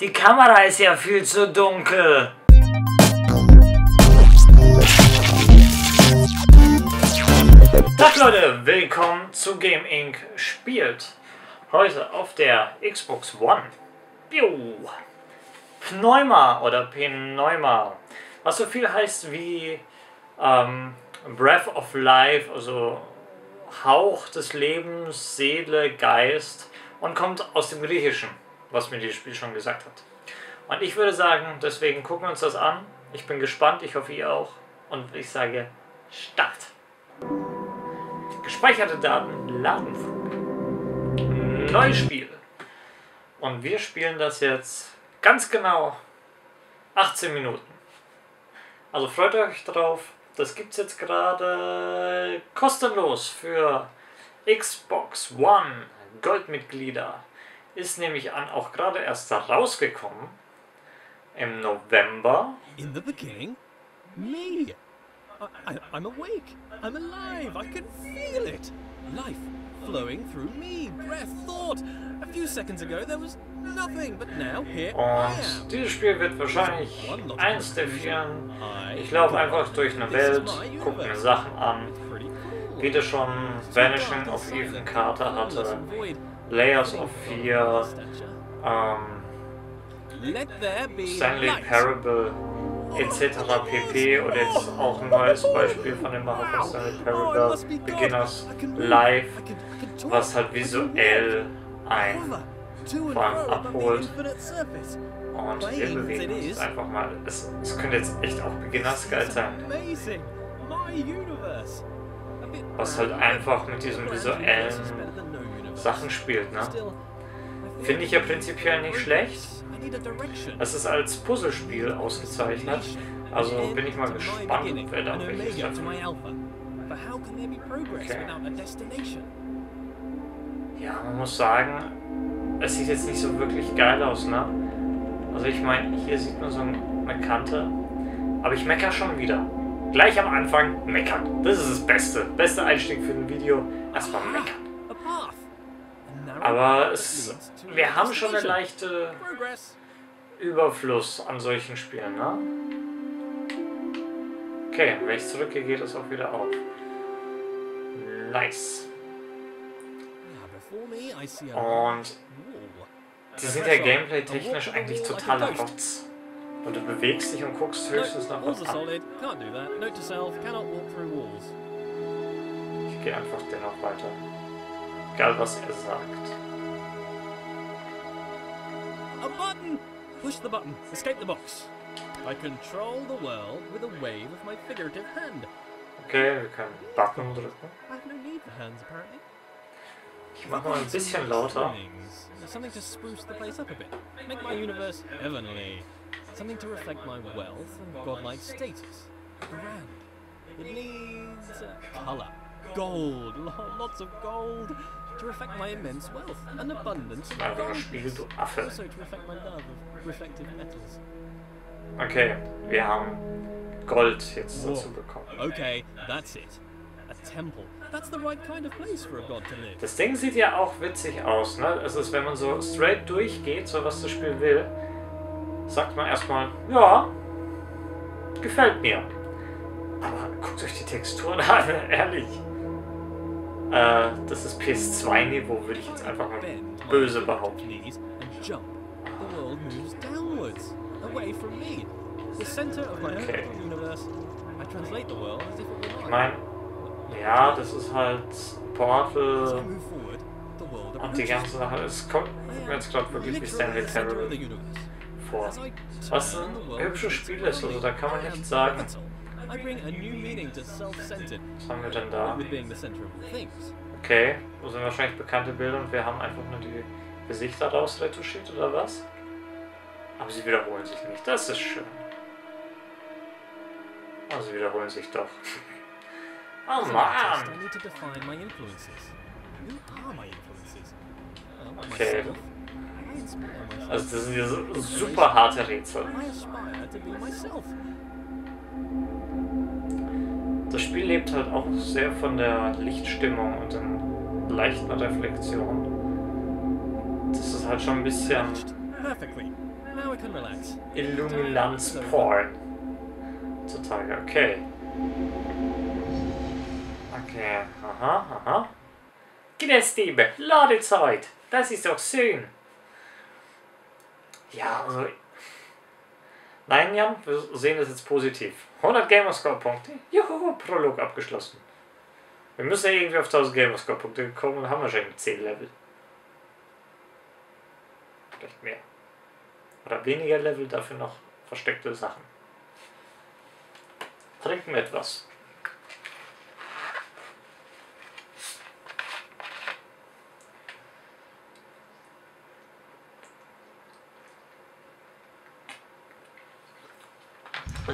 Die Kamera ist ja viel zu dunkel. Tag Leute, willkommen zu Game Inc. spielt. Heute auf der Xbox One. Piu. Pneuma oder Pneuma. Was so viel heißt wie ähm, Breath of Life, also Hauch des Lebens, Seele, Geist und kommt aus dem Griechischen, was mir dieses Spiel schon gesagt hat. Und ich würde sagen, deswegen gucken wir uns das an. Ich bin gespannt, ich hoffe ihr auch. Und ich sage Start. Gespeicherte Daten laden. Neues Spiel. Und wir spielen das jetzt ganz genau 18 Minuten. Also freut euch drauf. Das gibt es jetzt gerade kostenlos für Xbox One Goldmitglieder. Ist nämlich an auch gerade erst rausgekommen im November. In the beginning, me. I, I'm awake. I'm alive. I can feel it. Life flowing through me. Breath, thought. A few seconds ago there was nothing, but now here I Und dieses Spiel wird wahrscheinlich eins der vielen. Ich laufe einfach durch eine Welt, gucke mir Sachen an, wie das schon Vanishing of Ethan Carter hatte, Layers of Fear, ähm, Stanley. Parable etc. pp. Oder jetzt auch ein neues Beispiel von dem Macher von Stanley Parable, Beginners Live, was halt visuell ein vor allem abholt. Und wir bewegen uns einfach mal. Es, es könnte jetzt echt auch Beginners Guide sein. Was halt einfach mit diesen visuellen Sachen spielt, ne? Finde ich ja prinzipiell nicht schlecht. Es ist als Puzzlespiel ausgezeichnet. Also bin ich mal gespannt, wer da welches. Okay. Ja, man muss sagen, es sieht jetzt nicht so wirklich geil aus, ne? Also ich meine, hier sieht man so eine Kante. Aber ich mecker schon wieder. Gleich am Anfang meckern. Das ist das Beste. Beste Einstieg für ein Video. Erstmal meckern. Aber es, wir haben schon eine leichte. Überfluss an solchen Spielen, ne? Okay, wenn ich zurückgehe, geht es auch wieder auf. Nice. Und die sind ja gameplay-technisch eigentlich totaler Rotz. Und du bewegst dich und guckst höchstens nach was an. Ich gehe einfach dennoch weiter. Egal was er sagt. A button. Push the button. Escape the box. I control the world with a wave of my figurative hand. Okay, wir können Button drücken. I have no need for hands, apparently. Ich mache mal ein bisschen lauter. Something to spruce the place up a bit. Make my universe heavenly. Something to reflect my wealth and godlike status. Grand. It needs uh, colour. Gold. Lots of gold. To reflect my immense wealth and abundance of gold. Spiegel, du Affe. Also to reflect my love of reflective metals. Okay, wir haben Gold jetzt dazu Whoa. bekommen. Okay, that's it. A temple. That's the right kind of place for a god to live. Das Ding sieht ja auch witzig aus, ne? Es ist, wenn man so straight durchgeht, so was das Spiel will, sagt man erstmal, ja, gefällt mir. Aber guckt euch die Texturen an, ehrlich. Äh, das ist PS2-Niveau, würde ich jetzt einfach mal böse behaupten. knees, and jump. The world moves downwards, away from me. The center of my Okay. own universe. I translate the world as if it were Ich meine, ja, das ist halt Portal und die ganze Sache. Es kommt mir jetzt gerade wirklich wie Stanley Parable vor. Was ein hübsches Spiel ist, also da kann man nichts sagen. I bring a new meaning to self-centered, Was haben wir denn da? with being the center of things. Okay, das sind wahrscheinlich bekannte Bilder und wir haben einfach nur die Gesichter raus retuschiert oder was? Aber sie wiederholen sich nicht, das ist schön. Aber sie wiederholen sich doch. Oh Mann! Well, Okay. Also das sind ja so super harte Rätsel. Das Spiel lebt halt auch sehr von der Lichtstimmung und den leichten Reflexionen. Das ist halt schon ein bisschen. Illuminanz-Porn. Zutage, okay. Okay, aha, aha. Gedächtnisdiebe, Ladezeit. Das ist doch schön. Ja, also. Nein, Jan, wir sehen das jetzt positiv. 100 Gamerscore-Punkte. Juhu, Prolog abgeschlossen. Wir müssen ja irgendwie auf 1000 Gamerscore-Punkte kommen und haben wahrscheinlich 10 Level. Vielleicht mehr. Oder weniger Level, dafür noch versteckte Sachen. Trinken wir etwas.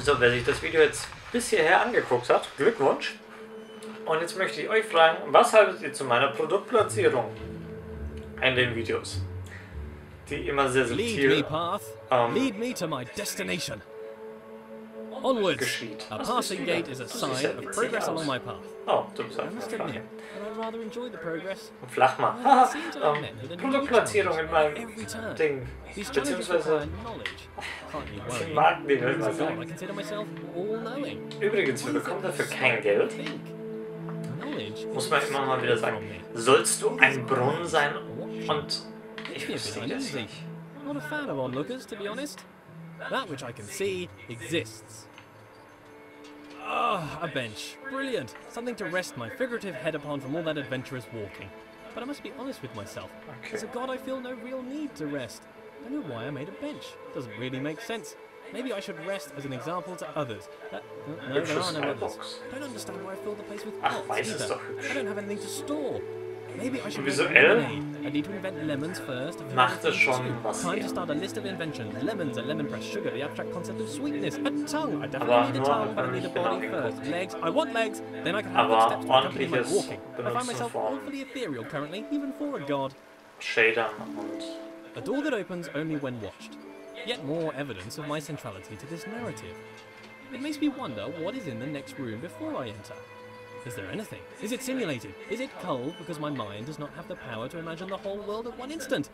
So, wer sich das Video jetzt bis hierher angeguckt hat, Glückwunsch. Und jetzt möchte ich euch fragen, was haltet ihr zu meiner Produktplatzierung in den Videos? Die immer sehr Lead me, subtil ähm, Onwards. geschieht. A passing gate is a sign of progress along my path. Oh, du bist I einfach flach. ähm, new Produktplatzierung in meinem. Ding. Beziehungsweise require knowledge. Partly Das sind worrying. Marken, die will As a man god, I sagen. consider myself all-knowing. Übrigens, wir bekommen dafür kein Geld. Muss man immer mal wieder sagen. Sollst du ein Brunnen sein? Und ich wüsste das nicht. Not a fan of onlookers, to be honest. That which I can see exists. Ah, a bench. Brilliant. Something to rest my figurative head upon from all that adventurous walking. But I must be honest with myself. Okay. As a god, I feel no real need to rest. I don't know why I made a bench. Doesn't really make sense. Maybe I should rest as an example to others. That, no, there are no others. Skybox. Don't understand why I fill the place with Ach, pots either. I don't have anything to store. Maybe I should make Visuell lemonade. Äh? I need to invent lemons first. macht es schon too. was Time to start a list of inventions. Lemons, a lemon press, sugar, the abstract concept of sweetness, a tongue. I definitely Aber need a tongue, but I need a genau body first. Legs, I want legs. Then I can have Aber footsteps to accompany my walking. I find myself awfully ethereal currently, even for a god. Shadern und A door that opens only when watched. Yet more evidence of my centrality to this narrative. It makes me wonder what is in the next room before I enter. Is there anything? Is it simulated? Is it culled because my mind does not have the power to imagine the whole world at one instant?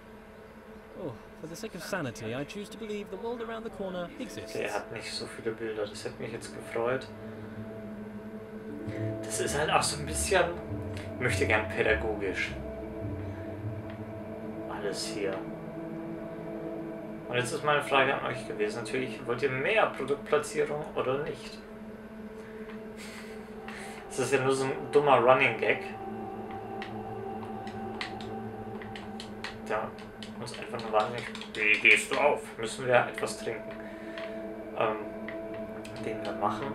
Oh, for the sake of sanity, I choose to believe the world around the corner exists. der hat nicht so viele Bilder. Das hätte mich jetzt gefreut. Das ist halt auch so ein bisschen, möchte gern pädagogisch. Alles hier. Und jetzt ist meine Frage an euch gewesen, natürlich, wollt ihr mehr Produktplatzierung oder nicht? Das ist ja nur so ein dummer Running Gag. Der uns einfach nur wahnsinnig. Wie gehst du auf? Müssen wir etwas trinken? Ähm, den wir machen.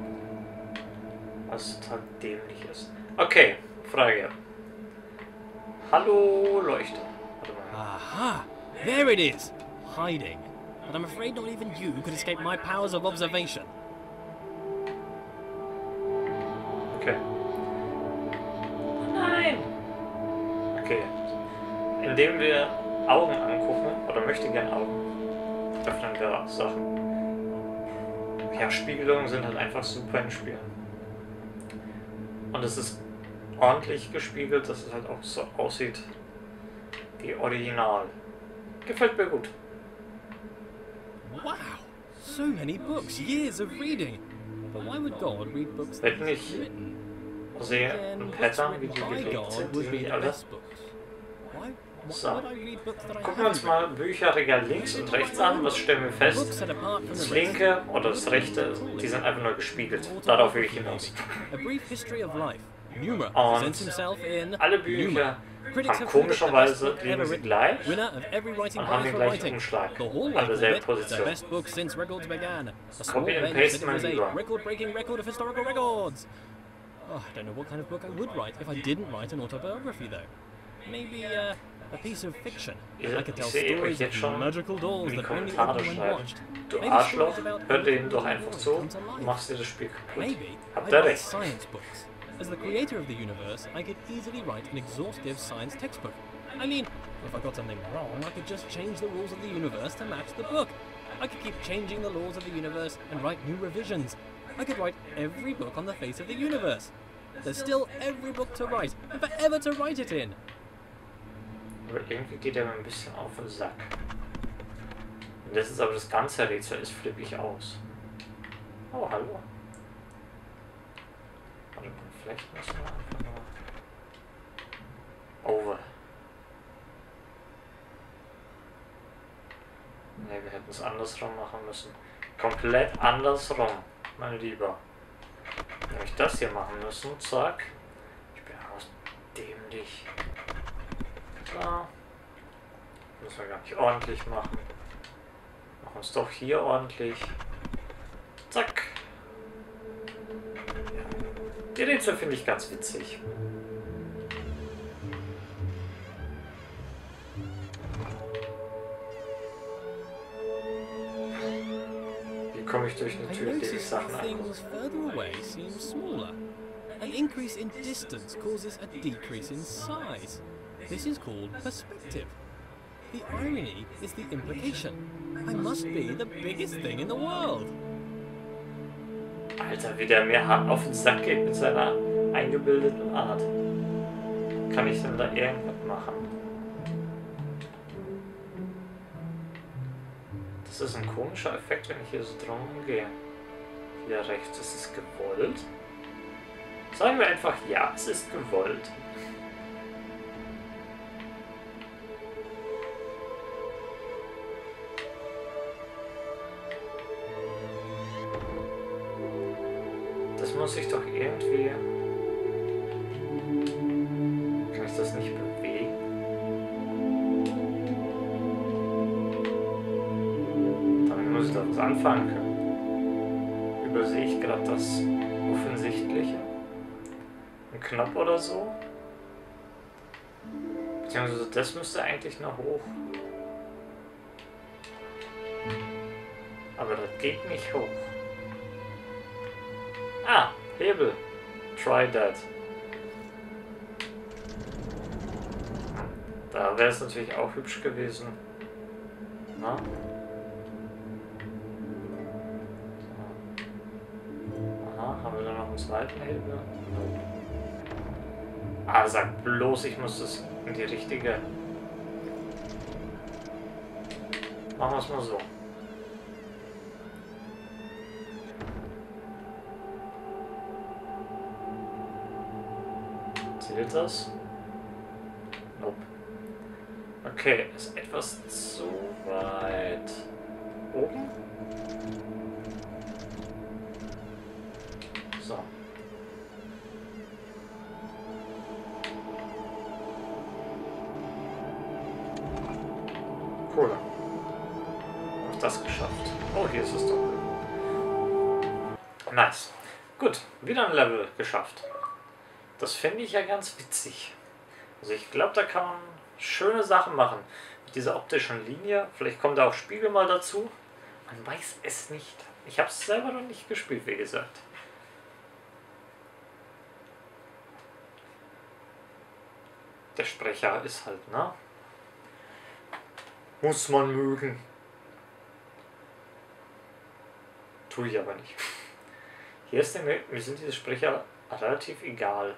Was total dämlich ist. Okay, Frage. Hallo Leuchte. Warte mal. Aha! There it is! Hiding. But I'm afraid not even you could escape my powers of observation. Okay. Okay. Indem wir Augen angucken, oder möchte gern Augen, öffnen wir Sachen. Ja, Spiegelungen sind halt einfach super im Spiel. Und es ist ordentlich gespiegelt, dass es halt auch so aussieht wie original. Gefällt mir gut. Wow! So many books, years of reading. But why would God read books that written? sehe books Pattern, wie die gelegt sind, die would be sind the alle. best books. Why, why So. Gucken wir uns mal Bücherregal links und rechts an. Was stellen wir fest? Das linke oder das rechte, die sind einfach nur gespiegelt. Darauf will ich hinaus. Und Alle. Bücher haben komischerweise liegen sie gleich und haben den gleichen. Umschlag. It the Position. Copy and paste mal lieber. Oh, I don't know what kind of book I would write if I didn't write an autobiography, though. Maybe uh, a piece of fiction. I could tell ich sehe euch stories of magical dolls that only open watched. Du Maybe Arschloch, hör denen doch einfach zu, come to du life. machst dir das Spiel kaputt. Maybe Habt ihr recht. science books. As the creator of the universe, I could easily write an exhaustive science textbook. I mean, if I got something wrong, I could just change the rules of the universe to match the book. I could keep changing the laws of the universe and write new revisions. I could write every book on the face of the universe. There's still every book to write, and forever to write it in. Aber irgendwie geht er mir ein bisschen auf den Sack. Wenn das jetzt aber das ganze Rätsel ist, flippe ich aus. Oh, hallo. Warte mal, vielleicht müssen wir einfach mal... Over. Ne, wir hätten es andersrum machen müssen. Komplett andersrum, mein Lieber. Nämlich das hier machen müssen. Zack. Ich bin aus dämlich. So. Müssen wir gar nicht ordentlich machen. Machen wir es doch hier ordentlich. Zack. Ja. Die Rätsel finde ich ganz witzig. Wie komme ich durch eine I Tür, die notice Sachen an? An increase in distance causes a decrease in size. This is called perspective. The irony is the implication. I must be the biggest thing in the world. Alter, wie der mir auf den Sack geht mit seiner eingebildeten Art. Kann ich denn da irgendwas machen? Das ist ein komischer Effekt, wenn ich hier so drum gehe. Hier rechts, ist es gewollt? Sagen wir einfach, ja, es ist gewollt. Das muss ich doch irgendwie... Kann ich das nicht bewegen? Damit muss ich doch was anfangen können. Übersehe ich gerade das Offensichtliche? Ein Knopf oder so? Beziehungsweise das müsste eigentlich noch hoch. Aber das geht nicht hoch. Hebel. Try that. Da wäre es natürlich auch hübsch gewesen. Na? Aha, haben wir da noch einen zweiten Hebel? Ah, sag bloß, ich muss das in die richtige... Machen wir es mal so. Zählt das? Nope. Okay, ist etwas zu weit oben. So. Cool. Hab ich das geschafft. Oh, hier ist es dunkel. Nice. Gut, wieder ein Level geschafft. Das finde ich ja ganz witzig. Also ich glaube, da kann man schöne Sachen machen. Mit dieser optischen Linie. Vielleicht kommt da auch Spiegel mal dazu. Man weiß es nicht. Ich habe es selber noch nicht gespielt, wie gesagt. Der Sprecher ist halt, ne? Muss man mögen. Tue ich aber nicht. Hier ist mir, mir sind diese Sprecher relativ egal.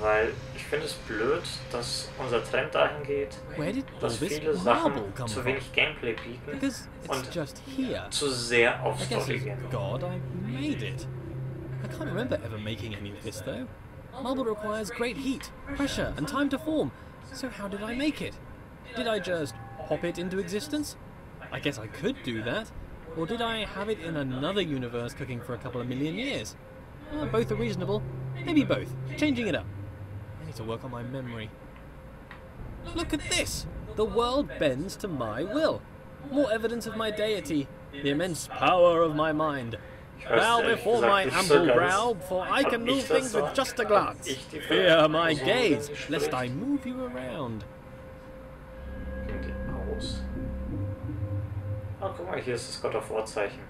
Weil ich finde es blöd, dass unser Trend dahin geht, Where did all dass viele Sachen zu wenig Gameplay bieten und just here. zu sehr auf Story gehen. God, I made it. I can't remember ever making any of this though. Marble requires great heat, pressure, and time to form. So how did I make it? Did I just pop it into existence? I guess I could do that. Or did I have it in another universe cooking for a couple of million years? Uh, both are reasonable. Maybe both. Changing it up. I need to work on my memory. Look at this! The world bends to my will. More evidence of my deity, the immense power of my mind. Bow before my ample brow, for I can move things with just a glance. Fear my gaze, lest I move you around. Ah, guck mal, hier ist das God of War Zeichen.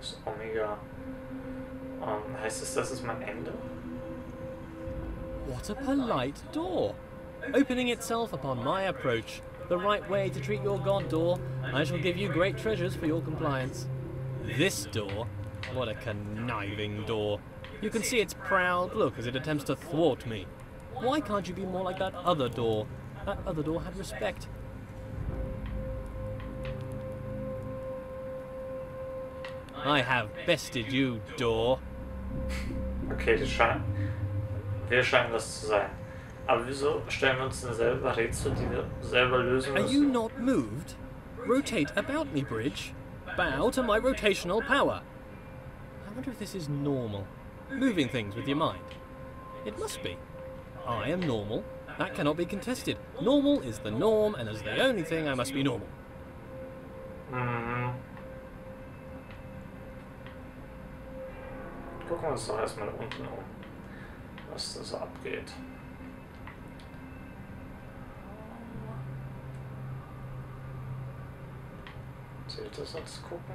Das Omega. Ähm, heißt es, das ist mein Ende? What a polite door. Opening itself upon my approach. The right way to treat your god door. I shall give you great treasures for your compliance. This door? What a conniving door. You can see its proud look as it attempts to thwart me. Why can't you be more like that other door? That other door had respect. I have bested you, door. Okay, das scheint. Wir scheinen das zu sein. Aber wieso stellen wir uns denn selber Rätsel, die wir selber lösen Are you not moved? Rotate about me, Bridge. Bow to my rotational power. I wonder if this is normal. Moving things with your mind. It must be. I am normal. That cannot be contested. Normal is the norm, and as the only thing, I must be normal. Mhm. Gucken wir uns doch erstmal unten um, was da so abgeht. Zählt das als gucken?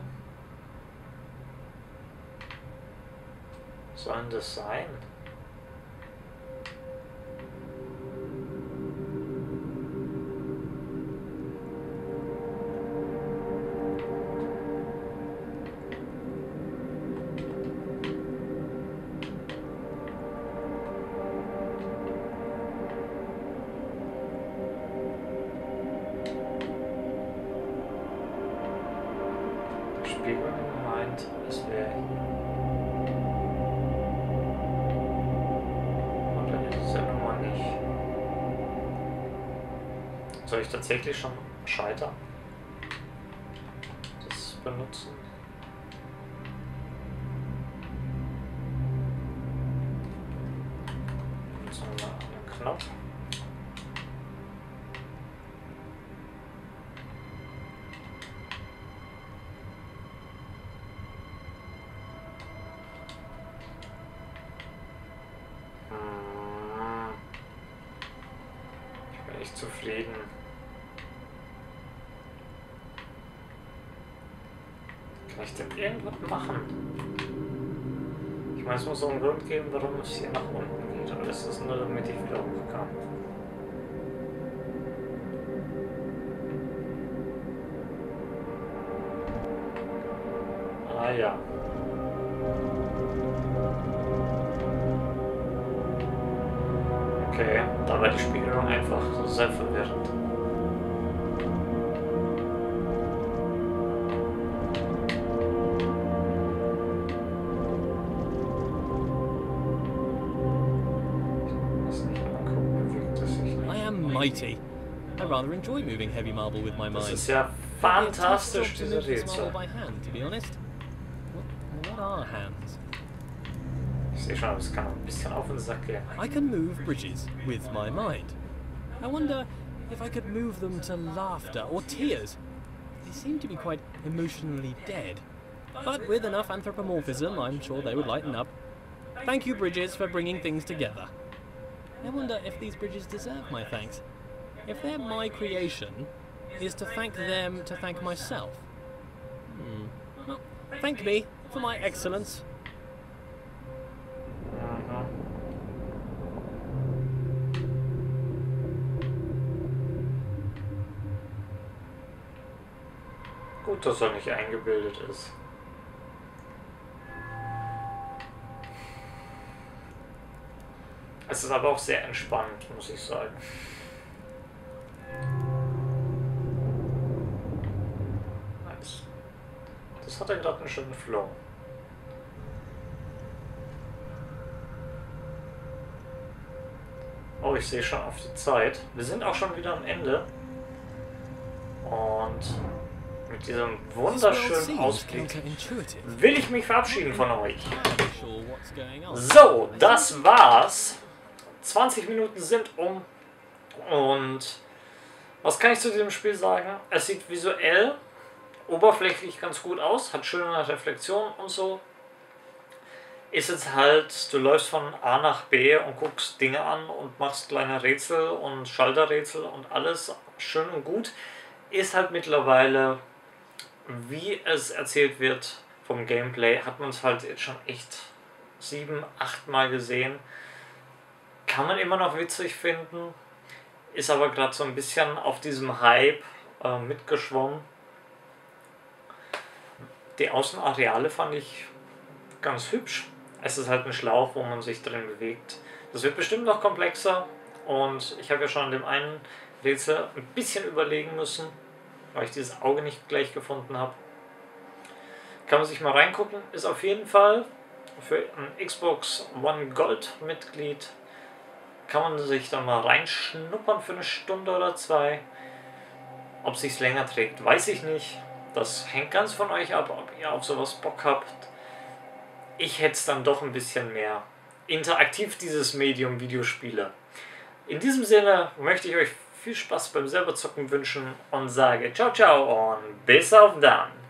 Sollen das sein? Soll ich tatsächlich schon scheitern? Das benutzen? Benutzen wir mal einen Knopf. Hm. Ich bin nicht zufrieden. Ich denn irgendwas machen? Ich meine, es muss so einen Grund geben, warum es hier nach unten geht. Oder ist es nur, damit ich wieder hochkam? Ah ja. Okay, da war die Spiegelung einfach sehr verwirrend. Rather enjoy moving heavy marble with my Das mind. ist ja It'd a tough fantastisch, job to diese marble Rätsel. by hand, to be honest. What, what are hands? Ich sehe schon, es kann ein bisschen auf den Sack gehen. I can move bridges with my mind. I wonder if I could move them to laughter or tears. They seem to be quite emotionally dead. But with enough anthropomorphism, I'm sure they would lighten up. Thank you, bridges, for bringing things together. I wonder if these bridges deserve my thanks. If they're my creation, is to thank them to thank myself. Hmm. Well, thank me for my excellence. Mhm. Gut, dass er nicht eingebildet ist. Es ist aber auch sehr entspannt, muss ich sagen. Das hat er gerade einen schönen Flow. Oh, ich sehe schon auf die Zeit. Wir sind auch schon wieder am Ende. Und mit diesem wunderschönen Ausblick will ich mich verabschieden von euch. So, das war's. 20 Minuten sind um. Und was kann ich zu diesem Spiel sagen? Es sieht visuell oberflächlich ganz gut aus, hat schöne Reflexion und so. Ist jetzt halt, du läufst von A nach B und guckst Dinge an und machst kleine Rätsel und Schalterrätsel und alles schön und gut. Ist halt mittlerweile, wie es erzählt wird vom Gameplay, hat man es halt jetzt schon echt sieben, acht Mal gesehen. Kann man immer noch witzig finden, ist aber gerade so ein bisschen auf diesem Hype äh, mitgeschwommen. Die Außenareale fand ich ganz hübsch. Es ist halt ein Schlauch, wo man sich drin bewegt. Das wird bestimmt noch komplexer und ich habe ja schon an dem einen Rätsel ein bisschen überlegen müssen, weil ich dieses Auge nicht gleich gefunden habe. Kann man sich mal reingucken. Ist auf jeden Fall für ein Xbox One Gold Mitglied. Kann man sich da mal reinschnuppern für eine Stunde oder zwei. Ob sich's länger trägt, weiß ich nicht. Das hängt ganz von euch ab, ob ihr auf sowas Bock habt. Ich hätte es dann doch ein bisschen mehr interaktiv, dieses Medium Videospiele. In diesem Sinne möchte ich euch viel Spaß beim selber zocken wünschen und sage ciao ciao und bis auf dann.